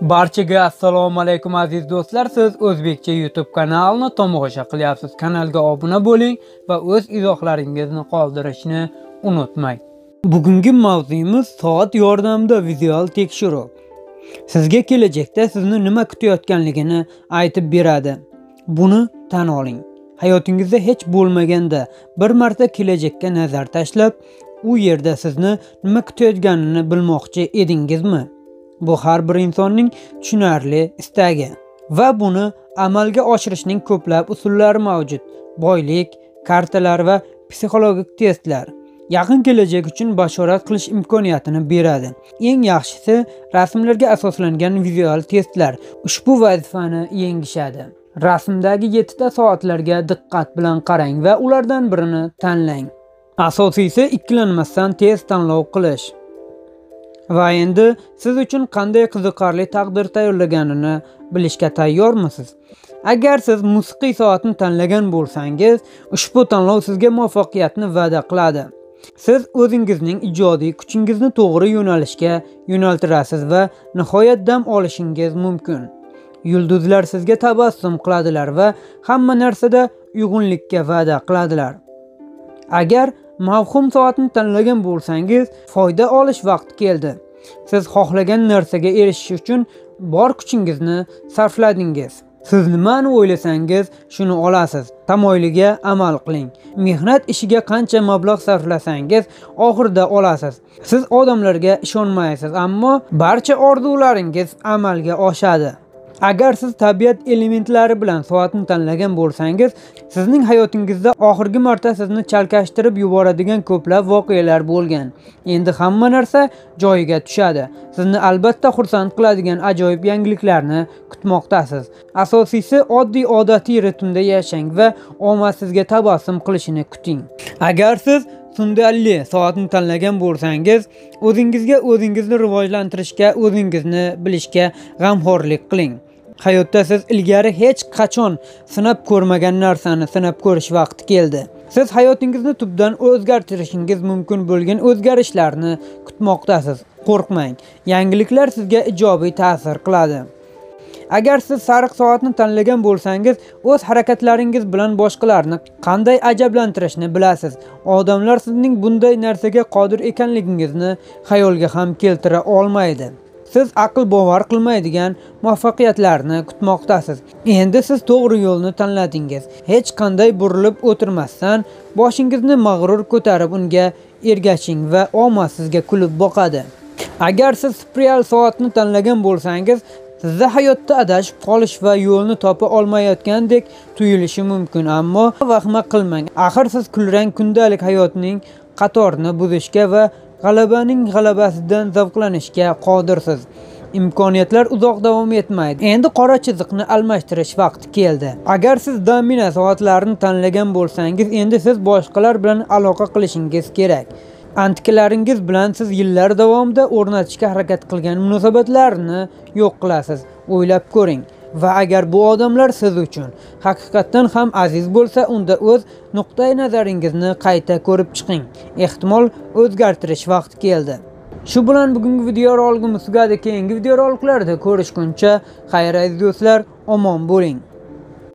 Barchaga assalomu alaykum aziz do'stlar. Siz O'zbekcha YouTube kanalini tomosha qilyapsiz. Kanalga obuna bo'ling va o'z izohlaringizni qoldirishni unutmang. Bugungi mavzuyimiz soat yordamida vizual tekshiruv. Sizga kelajakda sizni nima kutayotganligini aytib beradi. Buni tan oling. Hayotingizda hech bo'lmaganda bir marta kelajakka nazar tashlab, u yerda sizni nima kutayotganini bilmoqchi edingizmi? Bu har bir insonning tushunarli istagi va buni amalga oshirishning ko'plab usullari mavjud. Boylik, kartalar va psixologik testlar yaqin kelajak uchun bashorat qilish imkoniyatini beradi. Eng yaxshisi rasmlarga asoslangan vizual testlar ushbu vazifani yengishadi. Rasmdagi 7 ta soatlarga diqqat bilan qarang va ulardan birini tanlang. Asosiysi ikkilanmasdan test tanlov qilish. Va endi siz uchun qanday qiziqarli taqdir tayyorlaganini bilishga tayyormisiz? Agar siz musiqiy soatni tanlagan bo'lsangiz, ushbu tanlov sizga muvaffaqiyatni va'da qiladi. Siz o'zingizning ijodiy kuchingizni to'g'ri yo'nalishga yo'naltirasiz va nihoyat dam olishingiz mumkin. Yulduzlar sizga tabassum qiladilar va hamma narsada uyg'unlikka va'da qiladilar. Agar mavhum soatni tanlagan bo'lsangiz, foyda olish vaqti keldi. Siz xohlagan narsaga erishish uchun bor kuchingizni sarfladingiz. Siz nimani o'ylasangiz, shuni olasiz. Tamoyiliga amal qiling. Mehnat ishiga qancha mablag' sarflasangiz, oxirida olasiz. Siz odamlarga ishonmaysiz, ammo barcha orzularingiz amalga oshadi. Agar siz tabiat elementlari bilan soatni tanlagan bo'lsangiz, sizning hayotingizda oxirgi marta sizni chalkashtirib yuboradigan ko'plab voqealar bo'lgan. Endi hamma narsa joyiga tushadi. Sizni albatta xursand qiladigan ajoyib yangiliklarni kutmoqdasiz. Asosiysi oddiy odatiy ritmda yashang va omad sizga tabassum qilishini kuting. Agar siz sundalli soatni tanlagan bo'lsangiz, o'zingizga o'zingizni rivojlantirishga, o'zingizni bilishga g'amxo'rlik qiling. Hayotda siz ilgari hech qachon sinab ko'rmagan narsani sinab ko'rish vaqti keldi. Siz hayotingizni tubdan o'zgartirishingiz mumkin bo'lgan o'zgarishlarni kutmoqdasiz. Qo'rqmang. Yangiliklar sizga ijobiy ta'sir qiladi. Agar siz sariq soatni tanlagan bo'lsangiz, o'z harakatlaringiz bilan boshqalarni qanday ajablantirishni bilasiz. Odamlar sizning bunday narsaga qodir ekanligingizni xayolga ham keltira olmaydi. Siz aql bovar qilmaydigan muvaffaqiyatlarni kutmoqdasiz. Endi siz to'g'ri yo'lni tanladingiz. Hech qanday burilib o'tirmasdan boshingizni mag'rur ko'tarib unga ergashing va omad sizga kulib boqadi. Agar siz spiral soatni tanlagan bo'lsangiz, sizda hayotda adashib qolish va yo'lni topa olmayotgandek tuyulishi mumkin, ammo vahma qilmang. Axir siz kulrang kundalik hayotning qatorini buzishga va g'alabaning g'alabasidan zavqlanishga qodirsiz. Imkoniyatlar uzoq davom etmaydi. Endi qora chiziqni almashtirish vaqti keldi. Agar siz domina soatlarini tanlagan bo'lsangiz, endi siz boshqalar bilan aloqa qilishingiz kerak. Antikalaringiz bilan siz yillar davomida o'rnatishga harakat qilgan munosabatlarni yo'q qilasiz. O'ylab ko'ring. Va agar bu odamlar siz uchun haqiqatdan ham aziz bo'lsa, unda o'z nuqtai nazaringizni qayta ko'rib chiqing. Ehtimol o'zgartirish vaqti keldi. Shu bilan bugungi video roligimiz tugadi. Keyingi video roliklarda ko'rishguncha, xayr aziz do'stlar, omon bo'ling.